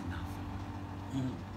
enough. Mm.